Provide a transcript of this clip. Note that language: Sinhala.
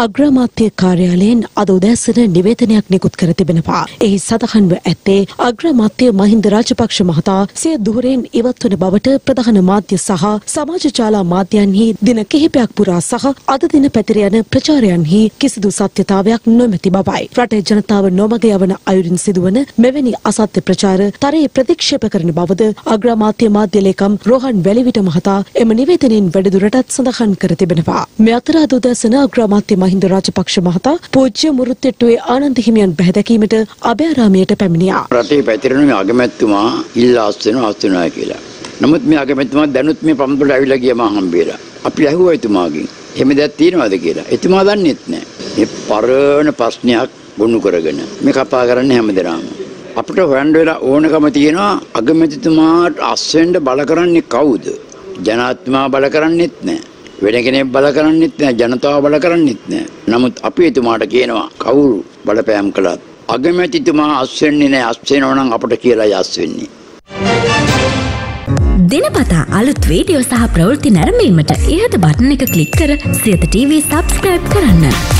අග්‍රාමාත්‍ය කාර්යාලයෙන් අද උදෑසන නිවේදනයක් නිකුත් කර තිබෙනවා. එහි සඳහන්ව ඇත්තේ අග්‍රාමාත්‍ය මහින්ද රාජපක්ෂ මහතා සිය දුහරෙන් ඉවත්වන බවට ප්‍රධාන මාධ්‍ය සහ සමාජ ජාලා මාධ්‍යයන්හි දින කිහිපයක් පුරා සහ අද දින පැතිර යන ප්‍රචාරයන්හි කිසිදු සත්‍යතාවයක් නොමැති බවයි. රටේ ජනතාව නොමග යවන අයුරින් සිදුවන මෙවැනි අසත්‍ය ප්‍රචාර තරයේ ප්‍රතික්ෂේප කරන බවද අග්‍රාමාත්‍ය මාධ්‍ය ලේකම් රෝහන් වැලිවිට මහතා එම නිවේදනයෙන් වැඩිදුරටත් සඳහන් කර තිබෙනවා. මේ අතර අද උදෑසන අග්‍රාමාත්‍ය මහින්ද රාජපක්ෂ මහතා පූජ්‍ය මුරුත්තෙට්ටුවේ ආනන්ද හිමියන් බැහැදැකීමට අභයාරාමයට පැමිණියා. රටේ පැතිරෙන මේ අගමැතිතුමා ඉල්ලා අස්වෙනවා අස්වෙනවා කියලා. නමුත් මේ අගමැතිතුමා දැනුත් මේ පම්පලට ඇවිල්ලා ගියා මම හම්බෙලා. අපි ඇහුවා එතුමාගෙන්. එහෙම දෙයක් තියෙනවද කියලා. එතුමා දන්නෙත් නැහැ. මේ පරණ ප්‍රශ්නයක් ගොනු කරගෙන මේ කතා කරන්නේ හැමදෙනාම. අපිට හොයන්න වෙලා ඕනකම තියෙනවා අගමැතිතුමාට අස්වෙන්න බල කරන්නේ කවුද? ජනාත්මා බල කරන්නෙත් නැහැ. වෙන කෙනෙක් බල කරන්නෙත් නැහැ ජනතාව බල කරන්නෙත් නැහැ. නමුත් අපි එතුමාට කියනවා කවුරු බලපෑම් කළත් අගමැතිතුමා අස් වෙන්නේ නැහැ අස් වෙනවා නම් අපට කියලායි අස් වෙන්නේ. දිනපතා අලුත් වීඩියෝ සහ ප්‍රවෘත්ති නැරඹීමට ඉහත බටන එක ක්ලික් කර සියත TV සබස්ක්‍රයිබ් කරන්න.